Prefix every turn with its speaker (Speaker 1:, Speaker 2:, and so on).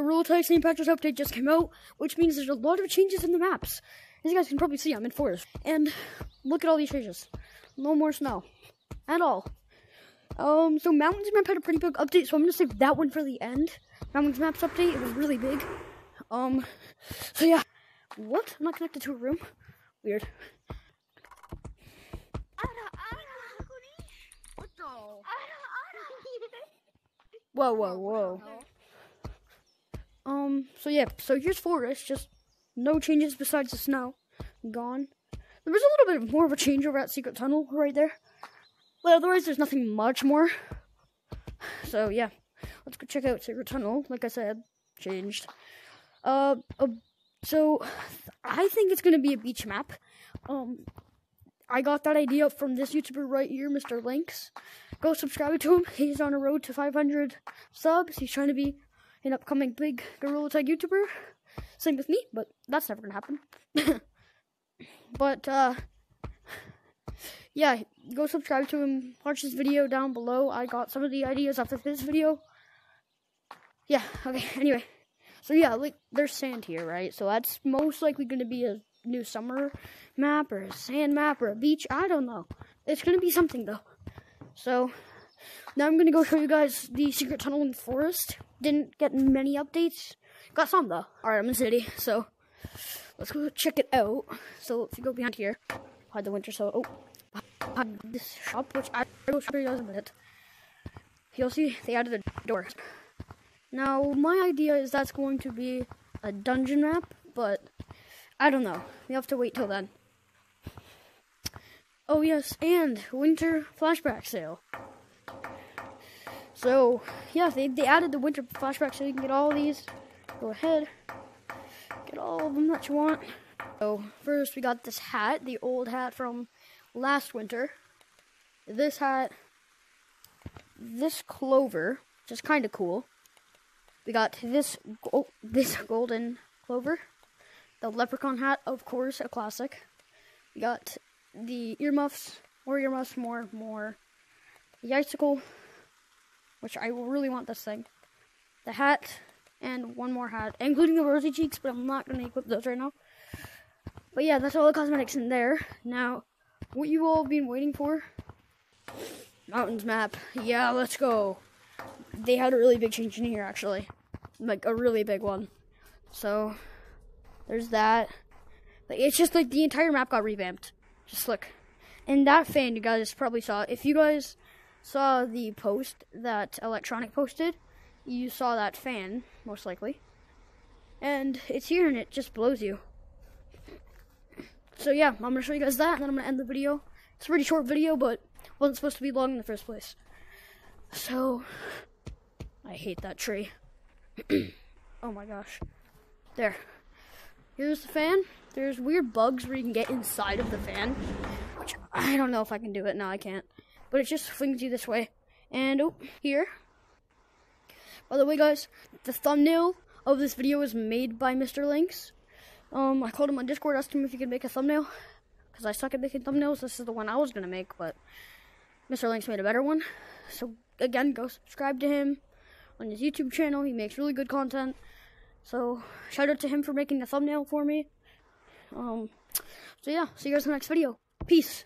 Speaker 1: Gorilla Tag St. Patrick's update just came out, which means there's a lot of changes in the maps. As you guys can probably see, I'm in forest. And look at all these changes. No more snow. At all. Um, so Mountains map had a pretty big update, so I'm gonna save that one for the end. Mountains maps update, it was really big. Um, so yeah. What? I'm not connected to a room? Weird. Whoa, whoa, whoa. Um, so yeah, so here's Forest, just no changes besides the snow. Gone. There was a little bit more of a change over at Secret Tunnel right there. But otherwise, there's nothing much more. So yeah, let's go check out Secret Tunnel. Like I said, changed. Uh, uh so I think it's gonna be a beach map. Um, I got that idea from this YouTuber right here, Mr. Links. Go subscribe to him. He's on a road to 500 subs. He's trying to be an upcoming big Gorilla Tag YouTuber. Same with me, but that's never gonna happen. but uh, yeah, go subscribe to him. Watch his video down below. I got some of the ideas of his video. Yeah. Okay. Anyway, so yeah, like there's sand here, right? So that's most likely gonna be a new summer map or a sand map or a beach. I don't know. It's gonna be something though. So now I'm gonna go show you guys the secret tunnel in the forest. Didn't get many updates. Got some though. Alright, I'm in the city, so let's go check it out. So if you go behind here, hide the winter so oh behind this shop, which I will show you guys in a minute. You'll see they added a door. Now my idea is that's going to be a dungeon map, but I don't know. We have to wait till then. Oh yes, and winter flashback sale. So yeah, they they added the winter flashback so you can get all these. Go ahead, get all of them that you want. So first we got this hat, the old hat from last winter. This hat, this clover, which is kind of cool. We got this oh, this golden clover. The leprechaun hat, of course, a classic. We got the earmuffs, more earmuffs, more, more. The icicle, which I really want this thing. The hat, and one more hat, including the rosy cheeks, but I'm not going to equip those right now. But yeah, that's all the cosmetics in there. Now, what you all been waiting for? Mountains map. Yeah, let's go. They had a really big change in here, actually. Like, a really big one. So, there's that. Like it's just like the entire map got revamped. Just look. And that fan you guys probably saw. If you guys saw the post that Electronic posted, you saw that fan, most likely. And it's here and it just blows you. So yeah, I'm gonna show you guys that and then I'm gonna end the video. It's a pretty short video, but wasn't supposed to be long in the first place. So I hate that tree. oh my gosh. There. Here's the fan. There's weird bugs where you can get inside of the fan. Which I don't know if I can do it. No, I can't. But it just flings you this way. And oh, here. By the way, guys, the thumbnail of this video was made by Mr. Links. Um, I called him on Discord, asked him if he could make a thumbnail. Because I suck at making thumbnails. This is the one I was to make, but Mr. Links made a better one. So, again, go subscribe to him on his YouTube channel. He makes really good content. So, shout out to him for making the thumbnail for me. Um, so yeah, see you guys in the next video. Peace.